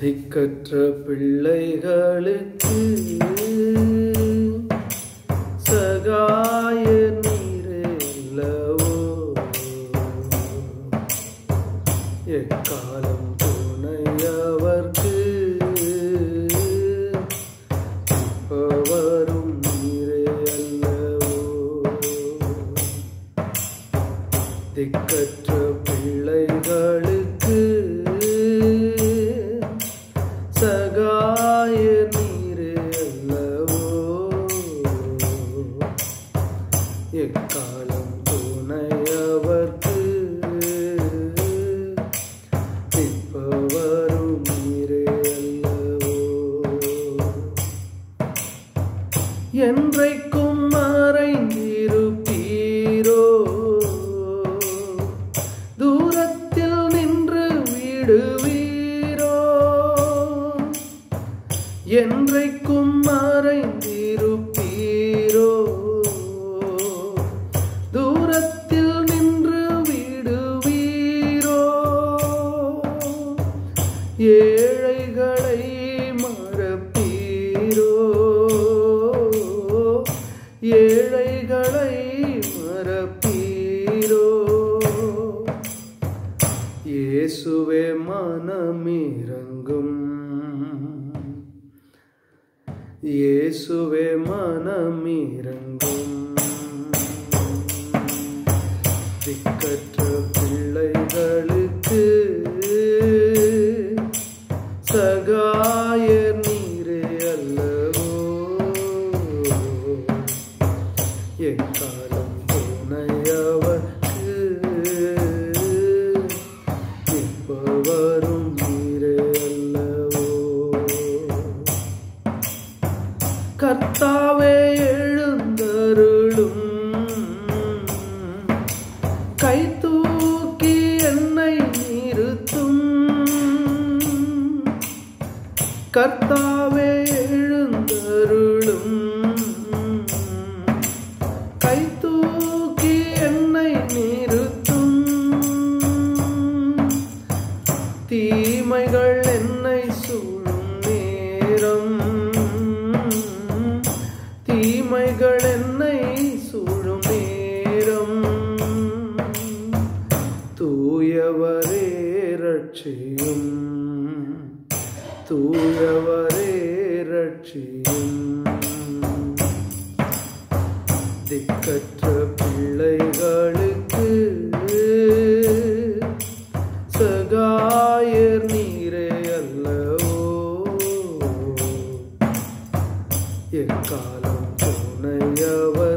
திக்கற்ற பிள்ளைகளுக்கு சகாய நீரே எக்காலம் துணையவர்க்கு வரும் நீரே அல்லவோ? திக்கற்ற பிள்ளைகளுக்கு சகாய நீரே அல்லவோ? எக்காலம் துணையவர்க்கு? இப்பவரும் நீரே அல்லவோ? என்றைக்கும் மறைந்திருப்பீரோ? தூரத்தில் நின்று விடுவீரோ என்றைக்கும் மறைந்திருப்பீரோ? தூரத்தில் நின்று விடுவீரோ? ஏழைகளை மறப்பீரோ? ஏழைகளை மறப்பீரோ? இயேசுவே மனமிரங்கும் இயேசுவே மனமிரங்கும் കർത്താവെ എഴുന്നരുളും. കൈത്തൂക്കി എന്നെ ഇരുത്തും കർത്താവെ എഴുന്നരുളും. കൈത്തൂക്കി എന്നെ ഇരുത്തും തീമകൾ தூயவரே ரட்சியும். திக்கற்ற பிள்ளைகளுக்கு சகாயர் நீரே அல்லவோ. எக்காலம் துணையவர்